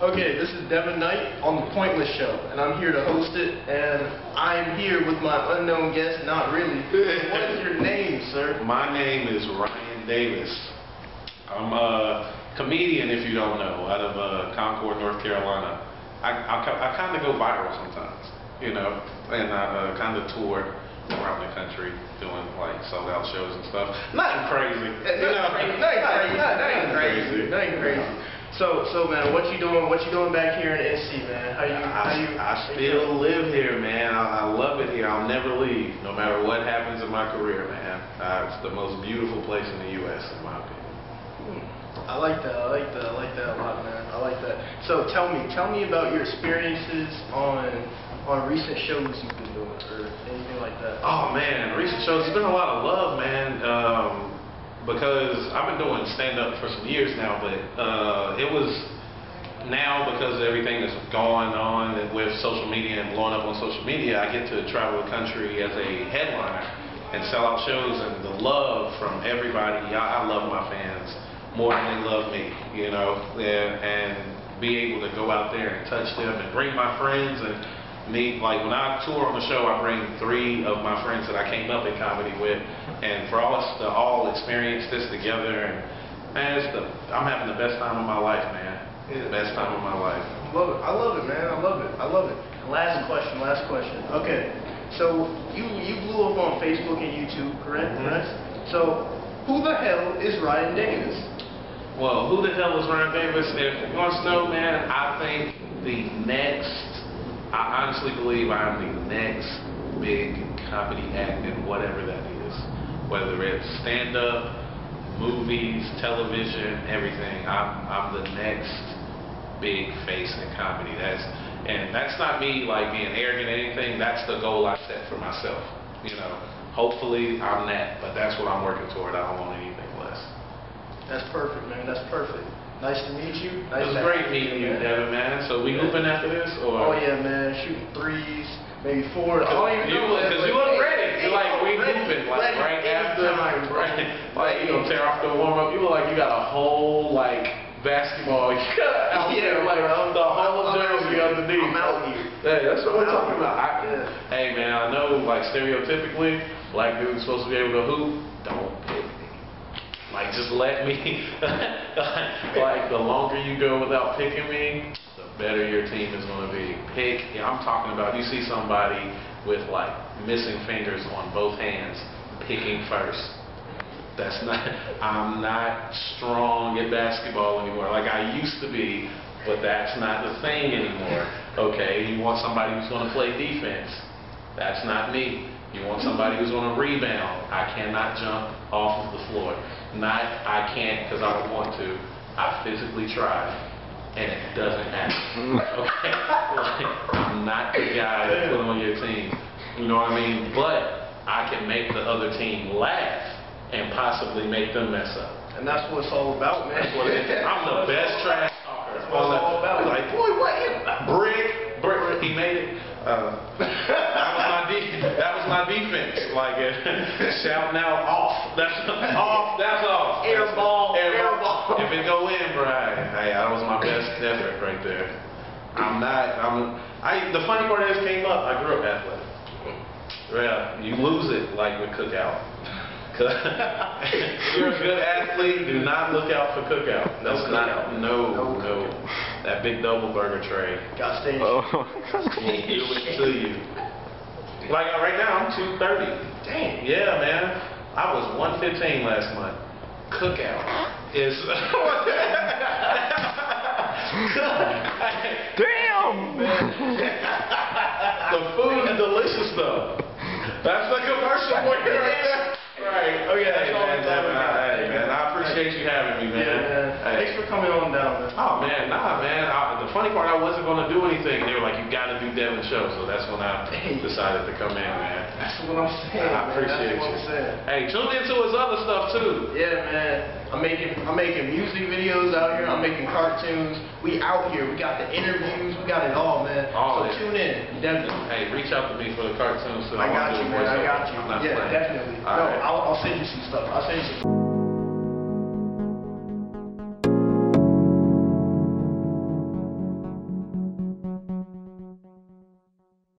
Okay, this is Deven Knight on the Pointless Show, and I'm here to host it, and I'm here with my unknown guest, not really. what is your name, sir? My name is Ryan Davis. I'm a comedian, if you don't know, out of uh, Concord, North Carolina. I, I, I kind of go viral sometimes, you know, and I uh, kind of tour around the country doing like sold out shows and stuff. Nothing crazy. You know, Nothing crazy, nothing crazy, nothing crazy. So, so man, what you doing? What you doing back here in NC, man? How you? How you? I, I still live here, man. I, I love it here. I'll never leave, no matter what happens in my career, man. Uh, it's the most beautiful place in the U.S., in my opinion. Hmm. I like that. I like that. I like that a lot, man. I like that. So, tell me, tell me about your experiences on on recent shows you've been doing, or anything like that. Oh man, recent shows. It's been a lot of love, man. Um, because I've been doing stand up for some years now, but uh, it was now because everything that's going on with social media and blowing up on social media, I get to travel the country as a headliner and sell out shows, and the love from everybody. I, I love my fans more than they love me, you know, and, and be able to go out there and touch them and bring my friends and meet, like when I tour on the show, I bring three of my friends that I came up in comedy with, and for all us to all experience this together, and man, it's the, I'm having the best time of my life, man. It's the best time of my life. I love it. I love it, man. I love it. I love it. Last question. Last question. Okay. So you you blew up on Facebook and YouTube, correct? Mhm. Correct. So who the hell is Ryan Davis? Well, who the hell is Ryan Davis? If you want to know, man, I think the next, I honestly believe I'm the next big comedy act in whatever that is. Whether it's stand-up, movies, television, everything. I'm, I'm the next big face in comedy. That's, and that's not me like being arrogant or anything. That's the goal I set for myself. You know, hopefully I'm that, but that's what I'm working toward. I don't want anything. That's perfect, man. That's perfect. Nice to meet you. Nice It was great meeting you, man. Deven, man. So we hooping after this, or? Oh yeah, man. Shooting threes, maybe four. I don't even you know. look, cause you look ready. You're like we hooping, like right after, bro. right? Like you gonna tear off the warm up. You look like you got a whole like basketball out Yeah, there, like bro. the whole I'm jersey underneath. I'm out here. Hey, that's what we're talking about. I, Yeah. Hey man, I know like stereotypically, black dudes supposed to be able to hoop. Don't. Like just let me. like the longer you go without picking me, the better your team is going to be. Pick. Yeah, I'm talking about. You see somebody with like missing fingers on both hands, picking first. That's not. I'm not strong at basketball anymore. Like I used to be, but that's not the thing anymore. Okay, you want somebody who's going to play defense. That's not me. You want somebody who's going to rebound. I cannot jump off of the floor. Not I can't because I don't want to. I physically try, and it doesn't happen. Okay, like, I'm not the guy to put on your team. You know what I mean? But I can make the other team laugh and possibly make them mess up. And that's what it's all about, man. That's what it is. I'm the best trash talker. That's what it's all about. Like, boy, what? Brick, brick. He made it. Uh, that was my de- that was my defense. Like uh, shouting out off. That's off. That's off. Air ball, Air, air ball. ball. If it go in, bro, hey, that was my best effort right there. I'm not. I'm. I. The funny part is, came up. I grew up athletic. Yeah, you lose it like with cookout. 'Cause You're a good athlete. Do not look out for cookout. No That's not. cookout. No, No no. That big double burger tray Got to stay in will do it to you. Like uh, right now, I'm 230. Dang. Yeah, man. I was 115 last month. Cookout is. Damn! the food is delicious though. That's the commercial for you right there. Right. Okay, Hey, that's all man, we got. Hey, man, I appreciate you having me, man. Yeah, man. Hey. Thanks for coming on down, man. Oh man, nah, man. I, the funny part, I wasn't gonna do anything. They were like, "You got to do Deven show, so that's when I decided to come in, man. That's what I'm saying. I man. appreciate what you. I'm saying. Hey, tune into his other stuff too. Yeah, man. I'm making I'm making music videos out here. I'm making cartoons. We out here. We got the interviews. We got it all, man. All so it. tune in, definitely. Hey, reach out to me for the cartoons. So I wanna got do you, man. I got you. Yeah, playing. definitely. All no, right. I'll, I'll send you some stuff. I'll send you some.